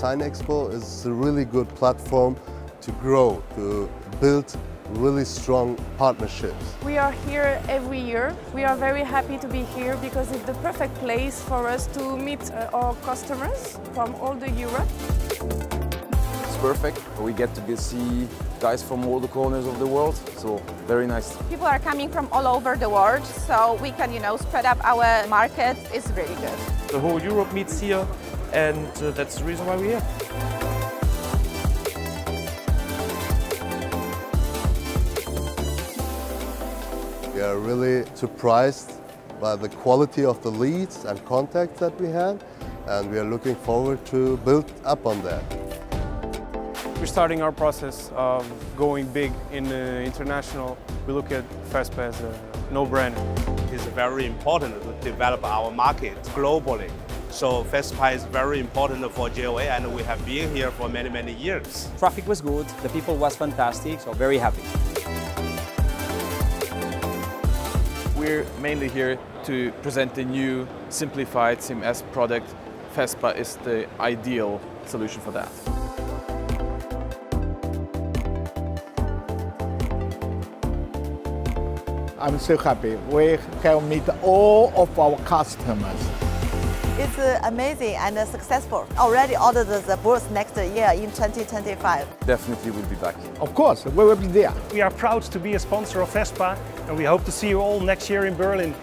Design Expo is a really good platform to grow, to build really strong partnerships. We are here every year. We are very happy to be here because it's the perfect place for us to meet uh, our customers from all the Europe. It's perfect. We get to see guys from all the corners of the world, so very nice. People are coming from all over the world, so we can, you know, spread up our market. It's really good. The whole Europe meets here, and uh, that's the reason why we're here. We are really surprised by the quality of the leads and contacts that we had and we are looking forward to build up on that. We're starting our process of going big in uh, international. We look at FESPA as a no-brainer. It's very important to develop our market globally. So FESPA is very important for JOA and we have been here for many, many years. Traffic was good, the people was fantastic, so very happy. We're mainly here to present the new simplified CMS product. FESPA is the ideal solution for that. I'm so happy. We have met all of our customers. It's uh, amazing and uh, successful. Already ordered the booth next year in 2025. Definitely will be back. Of course, we will be there. We are proud to be a sponsor of FESPA and we hope to see you all next year in Berlin.